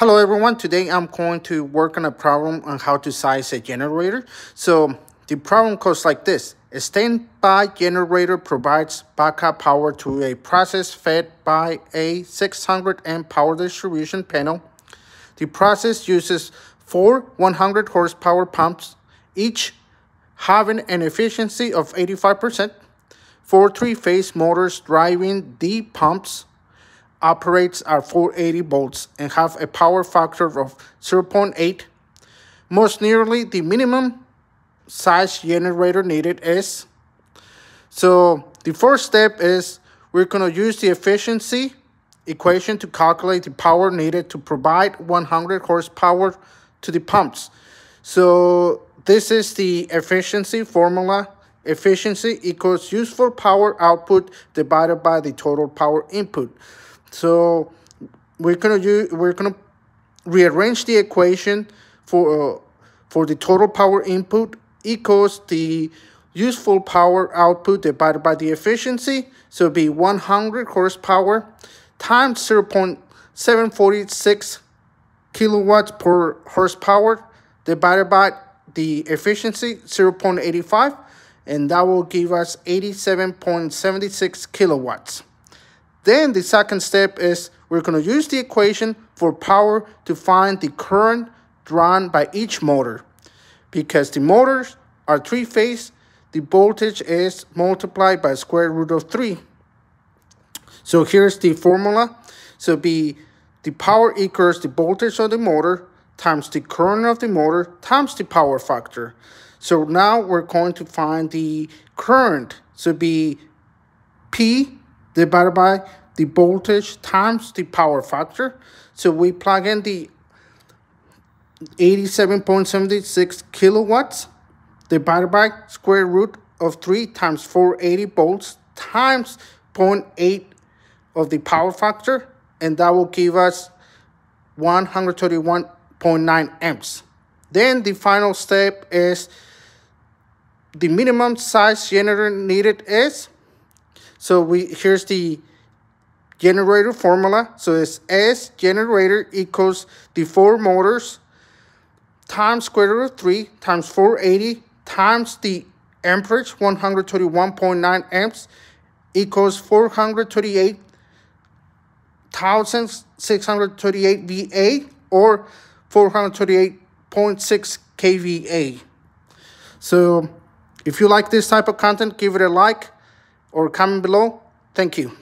Hello everyone, today I'm going to work on a problem on how to size a generator. So the problem goes like this. A standby generator provides backup power to a process fed by a 600 amp power distribution panel. The process uses four 100 horsepower pumps, each having an efficiency of 85%, four three-phase motors driving the pumps, operates at 480 volts and have a power factor of 0.8. Most nearly the minimum size generator needed is. So the first step is we're going to use the efficiency equation to calculate the power needed to provide 100 horsepower to the pumps. So this is the efficiency formula. Efficiency equals useful power output divided by the total power input. So we're gonna use we're gonna rearrange the equation for uh, for the total power input equals the useful power output divided by the efficiency. So it'll be 100 horsepower times 0 0.746 kilowatts per horsepower divided by the efficiency 0 0.85 and that will give us 87.76 kilowatts. Then the second step is we're going to use the equation for power to find the current drawn by each motor. Because the motors are three-phase, the voltage is multiplied by square root of 3. So here's the formula. So be the power equals the voltage of the motor times the current of the motor times the power factor. So now we're going to find the current. So be P divided by the voltage times the power factor. So we plug in the 87.76 kilowatts divided by square root of 3 times 480 volts times 0.8 of the power factor. And that will give us 131.9 amps. Then the final step is the minimum size generator needed is so we here's the generator formula. So it's S generator equals the four motors times square root of 3 times 480 times the amperage 121.9 amps equals 438,638 VA or 438.6 kVA. So if you like this type of content, give it a like or comment below. Thank you.